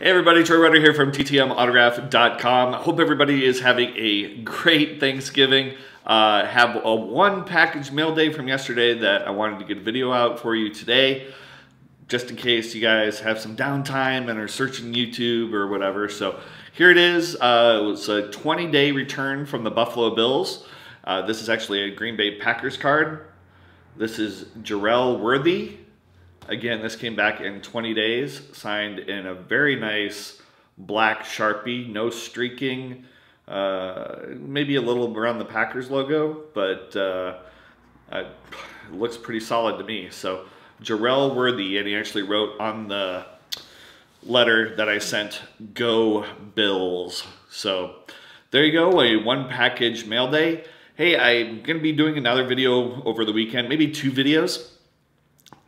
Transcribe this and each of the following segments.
Hey everybody, Troy Rutter here from TTMAutograph.com. I hope everybody is having a great Thanksgiving. Uh, have a one package mail day from yesterday that I wanted to get a video out for you today, just in case you guys have some downtime and are searching YouTube or whatever. So here it is. Uh, it was a 20 day return from the Buffalo Bills. Uh, this is actually a Green Bay Packers card. This is Jerel Worthy. Again, this came back in 20 days, signed in a very nice black Sharpie, no streaking, uh, maybe a little around the Packers logo, but uh, it looks pretty solid to me. So Jerel Worthy, and he actually wrote on the letter that I sent, Go Bills. So there you go, a one package mail day. Hey, I'm to be doing another video over the weekend, maybe two videos.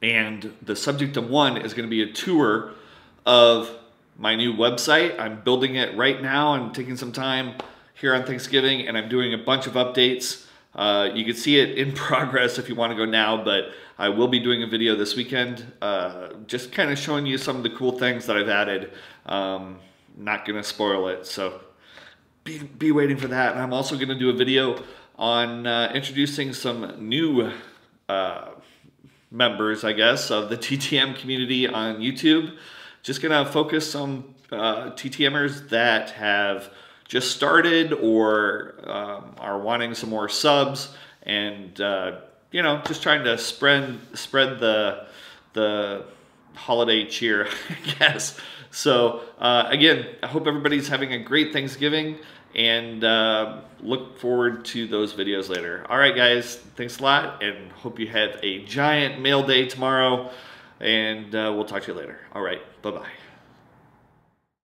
And the subject of one is going to be a tour of my new website. I'm building it right now. I'm taking some time here on Thanksgiving and I'm doing a bunch of updates. Uh, you can see it in progress if you want to go now, but I will be doing a video this weekend uh, just kind of showing you some of the cool things that I've added. Um, not going to spoil it, so be, be waiting for that. And I'm also going to do a video on uh, introducing some new uh, members, I guess, of the TTM community on YouTube. Just gonna focus on uh, TTMers that have just started or um, are wanting some more subs and uh, you know just trying to spread spread the the holiday cheer I guess so uh, again I hope everybody's having a great Thanksgiving and uh, look forward to those videos later. All right, guys, thanks a lot, and hope you have a giant mail day tomorrow, and uh, we'll talk to you later. All right, bye-bye.